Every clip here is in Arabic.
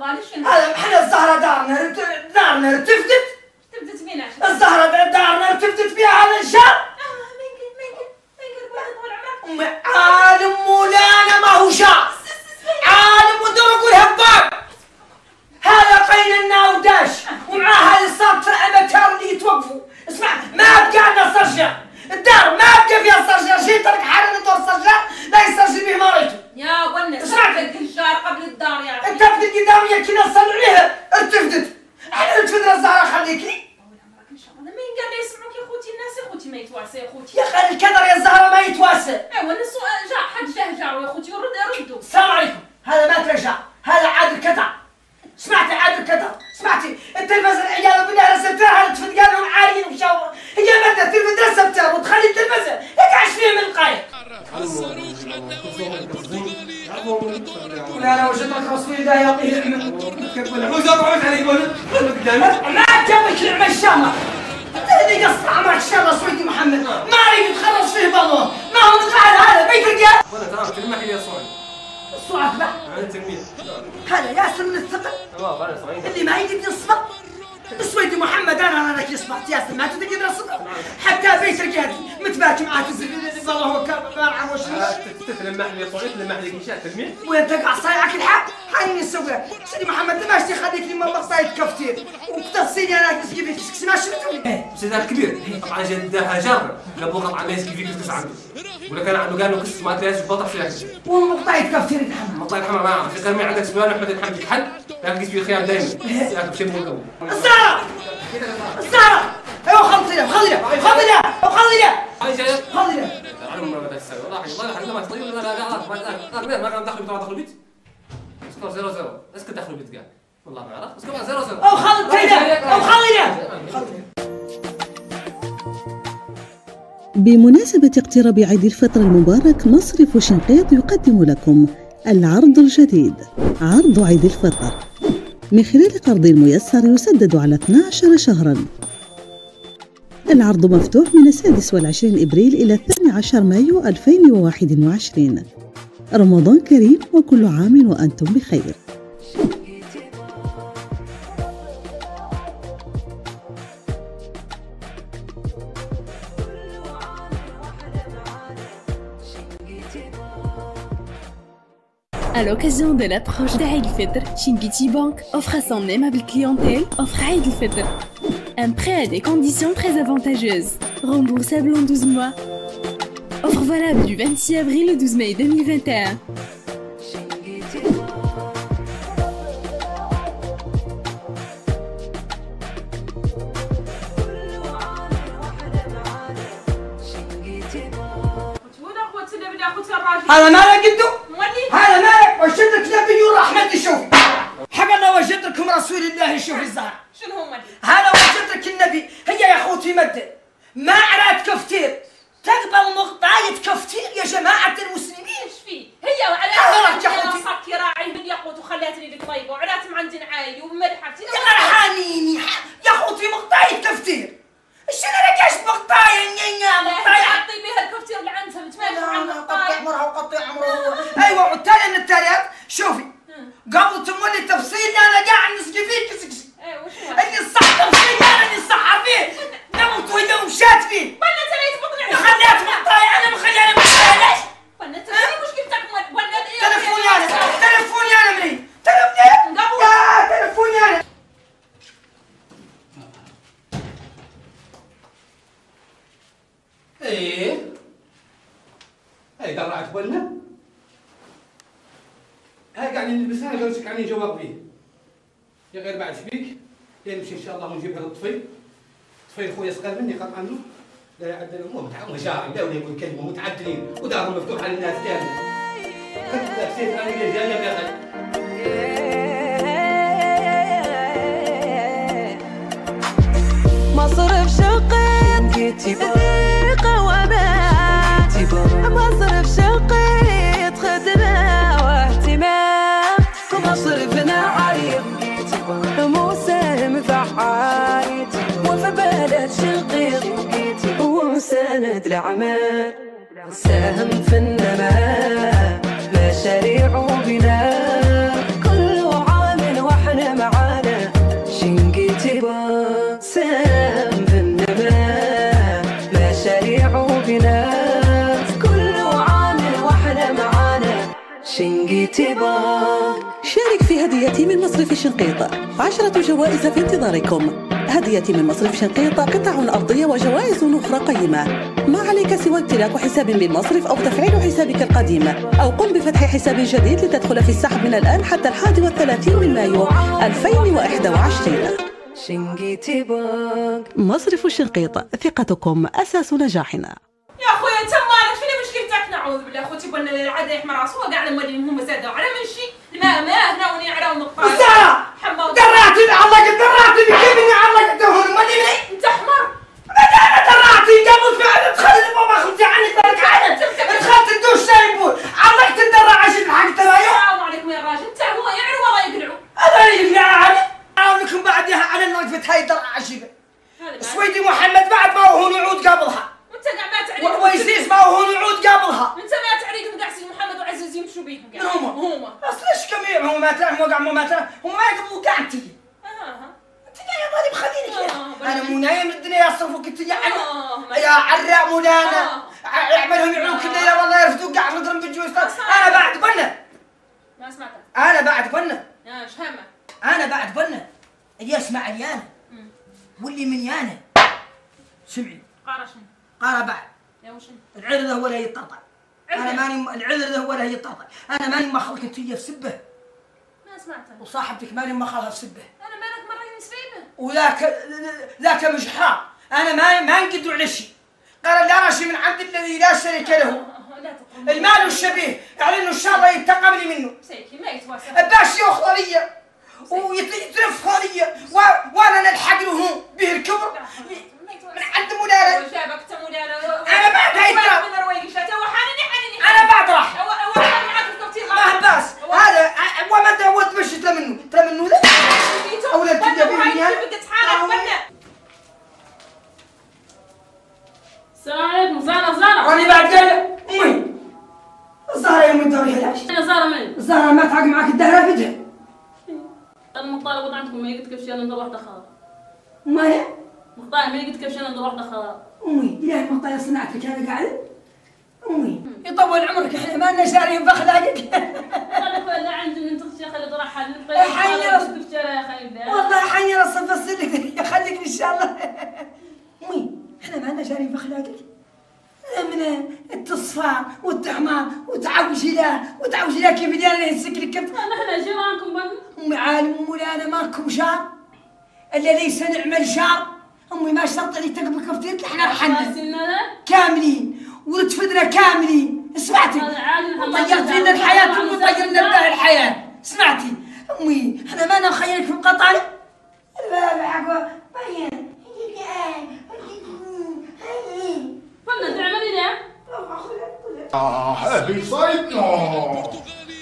والله ليش هذا إحنا الزهرة دارنا دارنا ارتفدت تبدت مين عشان الزهرة دارنا ارتفدت فيها هذا الشهر عمرك؟ عالم مولانا ما هو شاعر عالم ودرق والهباب هذا قين الناوداش ومعاه هذه الصابت الأمتار اللي يتوقفوا. اسمع ما بقى لنا الدار ما بقى فيها صرجة شي ترك حرم دور صرجة لا يسترجل به مريته يا اسمع. تبدت الجار قبل الدار يا أخي. أنت في القدامية كنا نصل عليها ارتفدت. أحنا ارتفدنا الزهرة خليكي. ما ينقال لي يسمعوك يا خوتي الناس؟ يا خوتي ما يتواسى يا خوتي يا أخي الكدر يا الزهرة ما يتواسى. ايوا السؤال جاء حد جاه جار يا خوتي ما جابك العمل الشامة. اللي قص عمرك الشامة سويدي محمد. ما أريد تخلص فيه بالون ما هو نقعد هذا؟ بيت رجال وأنا تمام كلمة هي صوعي الصعب بقى أنا تلميذ هذا ياسر من الثقل تمام صغير اللي ما يقدر يصبر سويدي محمد أنا أنا لك يصبح ياسر ما تقدر يصبر حتى بيت رجالي متباكي معاك والله هو كان بارعه وش تتلمح لي صوعي تلمح لي. كيشات تلميذ وين تقع صايعك الحق؟ حاني نسويها سيدي محمد لما اشتي خليك لي ما مقطعية كفتير وكتصيني أنا كسكي فيك كسكسي ما شفتوني بس هذا كبير طبعا جد هجر قبل قطعة ما يسكي فيك كيس عنده ولا كان عنده قال له كيس ما تلاقيش بطح فيها كيس ومقطعية كفتير الحمد الله يرحمه ما يعرف يقال ما عندك سؤال احمد الحمد حد لكن كيس فيه خيام دائما ياكل شيء مو الزهرة الزهرة أيوه خلطي له خلي له خلي له خلي له هاي جاي خلي له تعلم ما تسوي والله والله حنا ما تطيب لا لا لا ما كان دخل دخل البيت سكور زيرو زيرو. اسكت دخل البيت قال والله ما اعرف سكور زيرو زيرو. أو خلطي له أو بمناسبة اقتراب عيد الفطر المبارك مصرف شنقيط يقدم لكم العرض الجديد عرض عيد الفطر. من خلال قرض ميسر يسدد على 12 شهرا. العرض مفتوح من السادس والعشرين إبريل إلى الثاني عشر مايو 2021 رمضان كريم وكل عام وأنتم بخير À l'occasion de l'approche d'Aïd al-Fitr, Shingiti Bank offre à son aimable clientèle offre Aïd al-Fitr. Un prêt à des conditions très avantageuses, remboursable en 12 mois. Offre valable du 26 avril au 12 mai 2021. وين اخوتي اللي بدي اخوتي الراجل هذا ما قدو مولي هذا ما وجدت نبي ورحمة يشوف حق الله وجدت لكم رسول الله يشوف الزهر شنو هو مولي هذا وجدت لك النبي هي يا اخوتي مدة ما عرات كفتير تقبل مقطعية كفتير يا جماعة المسلمين إيش فيه هي وعلى حضرك يا يا خوتي. صك راعي من يقوت وخلاتني لك طيبه وعلات معندن عايلي ومدحتي يا غرحانيني يا اخوتي مقطعية كفتير إيش أنا لقيت مقطعية نيا مقطعية حطي بها الكفتير اللي عندها متماشي مع لا، لا، قطع القطايع عمرها وقطع عمرها أيوه والتالي من التاليات شوفي قبل تمولي تفصيل أنا قاعد نسقي فيه كسكسي إيه وش هو اللي الصح تفصيل أنا اللي صح فيه نمت وهي ومشات فيه ولا انت ليش بطلع وخليت مقطعي أنا مخلي أنا مقطعي ليش؟ ولا انت شنو مشكلتك ولا إيه تلفوني أنا تلفوني أنا منين؟ تلفوني قبل. يا تلفوني أنا إيه؟ هاي قرعت بنا هاي قاعدين نلبسها جوزك قاعدين جواب بيه يا غير بعد شبيك؟ نمشي إن شاء الله ونجيب هذا الطفيل. طفيل خويا صغير مني قطعا له لا يعدل امور متعاون جاري دولة يقول كلمة متعدلين. ودارهم مفتوحة للناس دائما. كنت لابسين أنا اللي يا أخي. مصرف شقيط ثقة بلد شقيق وسند العمل ساهم في النماء مشاريع وبناء. كل عام وإحنا معانا. شنقيتي ساهم في النماء مشاريع وبناء. كل عام وإحنا معانا. شنقيتي شارك في هديتي من مصرف شنقيط عشرة جوائز في انتظاركم. هديتي من مصرف شنقيط قطع أرضية وجوائز أخرى قيمة. ما عليك سوى امتلاك حساب بالمصرف أو تفعيل حسابك القديم. أو قم بفتح حساب جديد لتدخل في السحب من الآن حتى الحادي والثلاثين من مايو 2021 شنقيتي بان مصرف شنقيط ثقتكم أساس نجاحنا. يا أخويا أنت مالك؟ شنو مشكلتك؟ نعوذ بالله. أخوتي بنا العادة يحمى راسه وقاعد مولي هم زادوا على من شي؟ الماء ما هنا وني على ونقطع زهرة حما درعتني علقت درعتني كيف إني علقت هون ما ادري انت حمر متى أنا درعتي قبل فعلا دخلت بابا اخذتي عني بالك عنك دخلت الدوش سايبون علقت الدرع عشان الحق تبايو السلام عليكم يا راجل انت هو يعلو ولا يقلعوا أنا يقلع عني عاونكم بعدها على الوقفة هاي الدرع عشيبة هذا بعد. سويدي محمد بعد ما هو يعود قبلها وانت قاعد ما تعرف ويسيس ما هو يعود قبلها انت ما تعرف قاعد سيدي محمد وعزيز يمشوا بيهم من هما؟ هما أصل إيش كمية هم ما ترى وقع ما ترى هم ما يقبلوا قعدتي آه. ها انت يا مالي بخليني آه، أنا مو نايم الدنيا يصرفوك انت يا عم آه، يا عراء مولانا آه. يعملهم يعلوك الليلة والله يرفدوك. قاعد نضرب بالجوز أنا بعد بنا. ما سمعتك. أنا بعد بنا. آه إيش همك أنا بعد بنا. اللي يسمع اليانا. واللي من يانا. سمعي قارا شنو؟ قال بعد. يا وشنو العذر هو اللي يطرطر أنا. ماني العذر هو اللي يطرطر أنا ماني مخلك انت في سبه. ما سمعتك وصاحبتك ماني مخلها في سبه. أنا مالك مرة ينسفيبه وذاك ذاك مجحار أنا ما ما نقدر على شيء. قال لا رشي من عند الذي لا شريك له. المال الشبيه يعني إنه ان شاء الله ينتقم لي منه. سيكي ما يتواسى باش ياخذ لي ويترف لي و- وأنا نلحق له به الكبر. من عند مولانا وجابك تمولانا أنا بعد هاي أنا بعد راح ما باس هذا وما أنت هو تمشي منه ترى منه ذا أولاد تجي بيه بنا السلام عليكم. زارة زارة راني بعد قال امي الزهره يوم الدوري هلاش أنا زارة من الزهره ما تعق معك الدهره بدها أنا مقطع قلت عندكم ما قلت كيف شيء أنا ندور واحدة خلاص ما مقطع ما قلت كيف شيء أنا ندور واحدة خلاص امي الهي مطايا صنعتك هذا قاعد؟ أمي يطول عمرك إحنا ما لنا شارين باخلاقك أنا لا عندي من تخشى خلي طرح حل يا يا. خالد والله حني بس لك يخليك إن شاء الله. أمي إحنا ما لنا شارين باخلاقك من التصفى له وتعوجي له كيف داير يهزك لك نحن جيرانكم بن أمي عالم مولانا ماكم شار إلا ليس نعمل شار أمي ما شرط لي تقبل كفتير إحنا رحنا سنة ولتفدنا كاملين سمعتي؟ وطيرت لنا الحياة وطيرنا لنا الحياة. سمعتي؟ أمي إحنا ما نخيرك في بين فلنا تعملي له آه هذه صيدنا. البرتغالي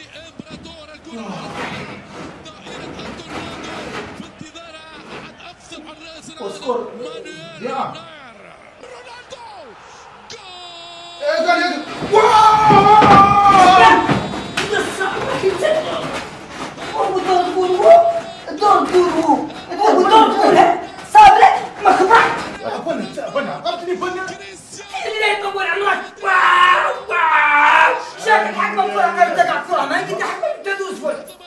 امبراطور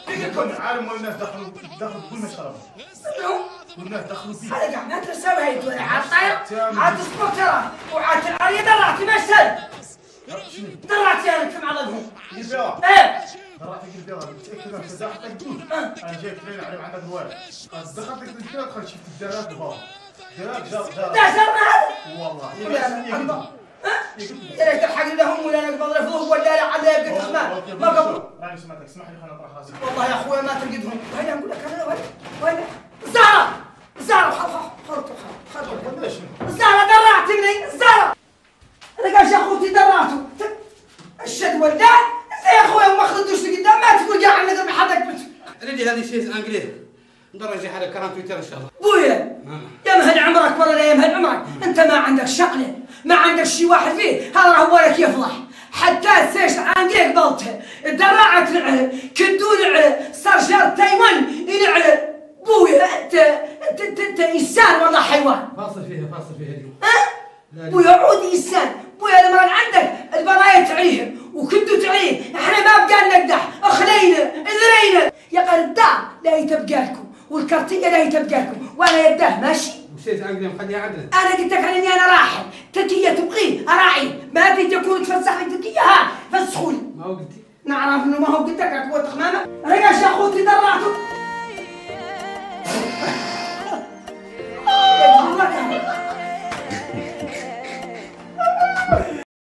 إيه عالم والناس دخلوا دخلوا كل ما شربوا دخلوا فيه هذا قاعد هاي الدنيا عاد طاير عاد أسبوع ترى وعاد العرية درعتي سل درعتي أنا كم على الهم إيه. درعتك البيضة متأكد أن فزاحتك أنا جايك لين علم عندك رواية دخلتك البيضة خل شفت الدراب بابا دراب سرنا هذا؟ والله. يا ريت الحق لهم ولا أنا قبل رفضوه ولا لا؟ عاد يبقى تخمان ما قبل. راني سمعتك. اسمح لي خلينا نطرح راسي والله يا اخويا ما تلقدهم وين أقول لك؟ أنا وين؟ وين زهرة زهرة خل خل خل خل ليش الزهرة درعتني الزهرة أنا قاعد أخوتي درعته الشد أنت يا أخويا ما خذتوش قدام ما تقول قاعد نقدر بحدك بنت ردي هذه شيء إنجليزي. ندرج على كلام تويتر إن شاء الله. ابويا يا مهل عمرك ولا لا يا مهل عمرك؟ أنت ما عندك شغلة ما عندك شي واحد فيه. هذا هو لك يفضح حتى سيش عندي قبلته الدراعة تنعل كدو نعل صار شهر تايوان بويا انت أنت إنسان والله حيوان. فاصل فيها فاصل فيها اليوم. ها؟ بويا عود إنسان. بويا لما عندك البرايا تعيه وكدو تعيه. إحنا ما بقى نقدح أخلينا إذرينا. يا قرداء لا يتبقى لكم. والكرتية لا يتبقى لكم. ولا يبداه ماشي؟ وسيت عقلي مخليها عدل. أنا قلت لك إني أنا راحل. تركيا تبغي أراعي. ما تجي تكون تفسح في تركيا ها؟ فسخوني ما هو قلتي. نعرف إنه ما هو قلت لك قوة خمامة رياش يا اخوتي درعته